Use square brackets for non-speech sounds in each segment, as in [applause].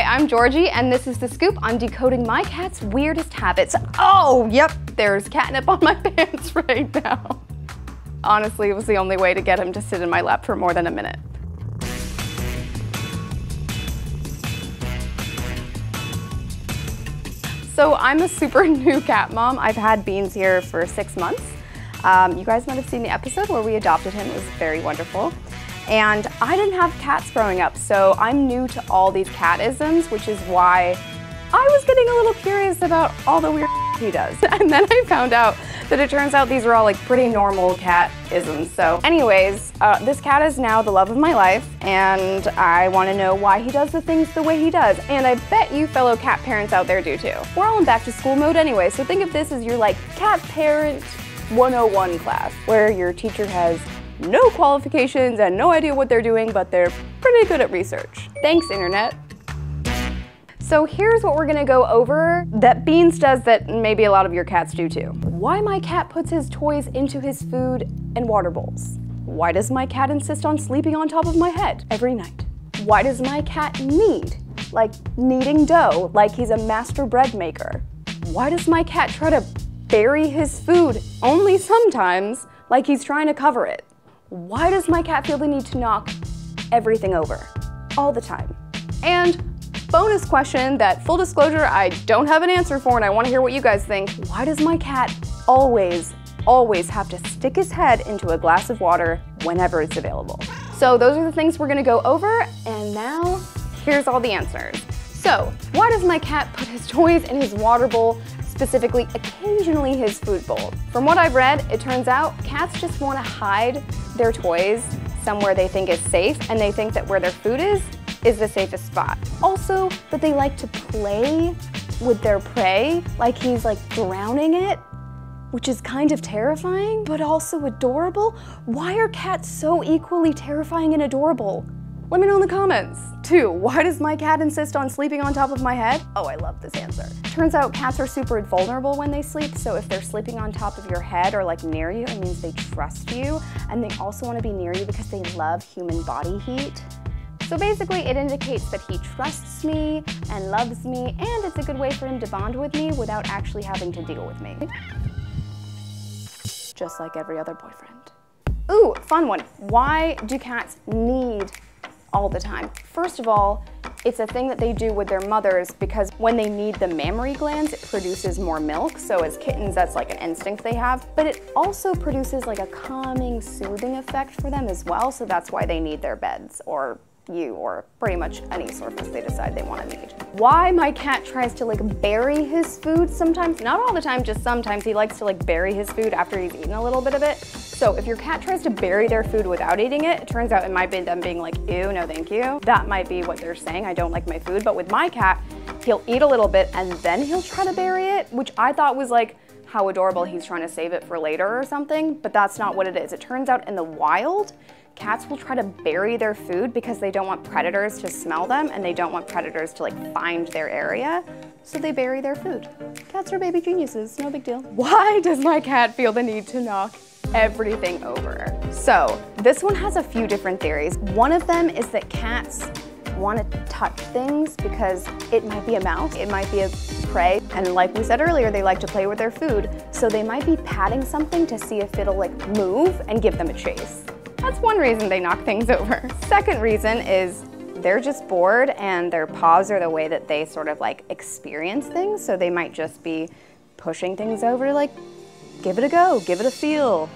Hi, I'm Georgie, and this is The Scoop on decoding my cat's weirdest habits. Oh, yep, there's catnip on my [laughs] pants right now. Honestly, it was the only way to get him to sit in my lap for more than a minute. So I'm a super [laughs] new cat mom. I've had Beans here for six months. Um, you guys might have seen the episode where we adopted him. It was very wonderful. And I didn't have cats growing up, so I'm new to all these catisms, which is why I was getting a little curious about all the weird [laughs] he does. [laughs] And then I found out that it turns out these are all like pretty normal cat-isms. So anyways, uh, this cat is now the love of my life and I want to know why he does the things the way he does. And I bet you fellow cat parents out there do too. We're all in back to school mode anyway, so think of this as your like cat parent 101 class where your teacher has no qualifications and no idea what they're doing, but they're pretty good at research. Thanks, internet. So here's what we're gonna go over that Beans does that maybe a lot of your cats do too. Why my cat puts his toys into his food and water bowls. Why does my cat insist on sleeping on top of my head every night? Why does my cat knead? Like kneading dough, like he's a master bread maker. Why does my cat try to bury his food only sometimes, like he's trying to cover it? Why does my cat feel the need to knock everything over? All the time. And bonus question that, full disclosure, I don't have an answer for and I wanna hear what you guys think. Why does my cat always, always have to stick his head into a glass of water whenever it's available? So those are the things we're gonna go over and now here's all the answers. So, why does my cat put his [laughs] toys in his water bowl specifically occasionally his food bowl. From what I've read, it turns out cats just want to hide their toys somewhere they think is safe and they think that where their food is, is the safest spot. Also, that they like to play with their prey, like he's like drowning it, which is kind of terrifying, but also adorable. Why are cats so equally terrifying and adorable? Let me know in the comments. Two, why does my cat insist on sleeping on top of my head? Oh, I love this answer. Turns out cats are super vulnerable when they sleep, so if they're sleeping on top of your head or like near you, it means they trust you, and they also want to be near you because they love human body heat. So basically, it indicates that he trusts me and loves me, and it's a good way for him to bond with me without actually having to deal with me. Just like every other boyfriend. Ooh, fun one. Why do cats knead all the time. First of all, it's a thing that they do with their mothers because when they knead the mammary glands, it produces more milk. So as kittens, that's like an instinct they have. But it also produces like a calming, soothing effect for them as well. So that's why they knead their beds or you or pretty much any surface they decide they want to knead. Why my cat tries to like bury his food sometimes, not all the time, just sometimes he likes to like bury his food after he's eaten a little bit of it. So if your cat tries to bury their food without eating it, it turns out it might be them being like, ew, no thank you. That might be what they're saying, I don't like my food. But with my cat, he'll eat a little bit and then he'll try to bury it, which I thought was like, how adorable he's trying to save it for later or something, but that's not what it is. It turns out in the wild, cats will try to bury their food because they don't want predators to smell them and they don't want predators to like find their area. So they bury their food. Cats are baby geniuses, no big deal. [laughs] Why does my cat feel the need to knock everything over? So this one has a few different theories. One of them is that cats want to touch things because it might be a mouse, it might be a prey, and like we said earlier, they like to play with their food. So they might be patting something to see if it'll like move and give them a chase. That's one reason they knock things over. Second reason is they're just bored and their paws are the way that they sort of like experience things. So they might just be pushing things over like, give it a go, give it a feel.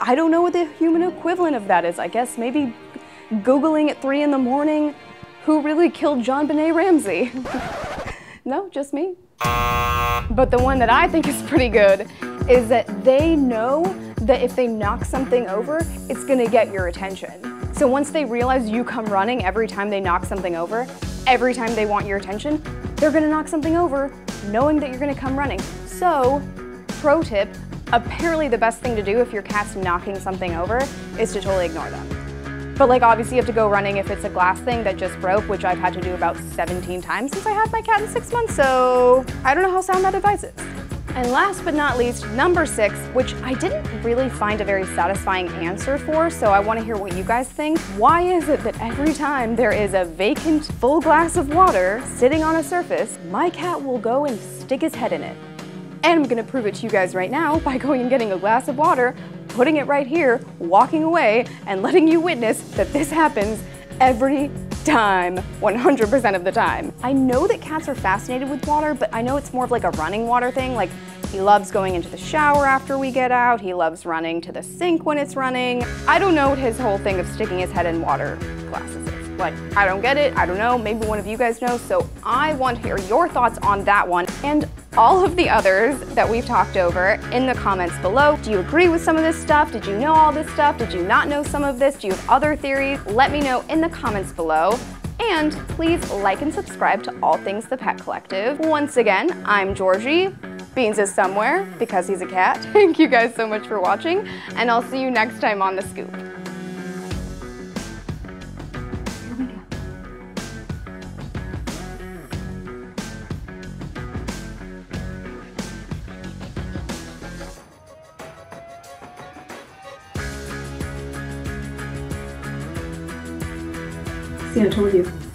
I don't know what the human equivalent of that is. I guess maybe Googling at three in the morning, who really killed JonBenét Ramsey? [laughs] no, just me. But the one that I think is pretty good is that they know that if they knock something over, it's gonna get your attention. So once they realize you come running every time they knock something over, every time they want your attention, they're gonna knock something over knowing that you're gonna come running. So, pro tip, apparently the best thing to do if your cat's knocking something over is to totally ignore them. But like obviously you have to go running if it's a glass thing that just broke, which I've had to do about 17 times since I had my cat in six months, so I don't know how sound that advice is. And last but not least, number six, which I didn't really find a very satisfying answer for, so I want to hear what you guys think. Why is it that every time there is a vacant full glass of water sitting on a surface, my cat will go and stick his head in it? And I'm gonna prove it to you guys right now by going and getting a glass of water, putting it right here, walking away, and letting you witness that this happens every time, 100% of the time. I know that cats are fascinated with water, but I know it's more of like a running water thing. Like he loves going into the shower after we get out. He loves running to the sink when it's running. I don't know what his whole thing of sticking his head in water glasses is. Like, I don't get it. I don't know. Maybe one of you guys know. So I want to hear your thoughts on that one and all of the others that we've talked over in the comments below. Do you agree with some of this stuff? Did you know all this stuff? Did you not know some of this? Do you have other theories? Let me know in the comments below. And please like and subscribe to All Things The Pet Collective. Once again, I'm Georgie. Beans is somewhere because he's a cat. [laughs] Thank you guys so much for watching, and I'll see you next time on The Scoop. See, I told you.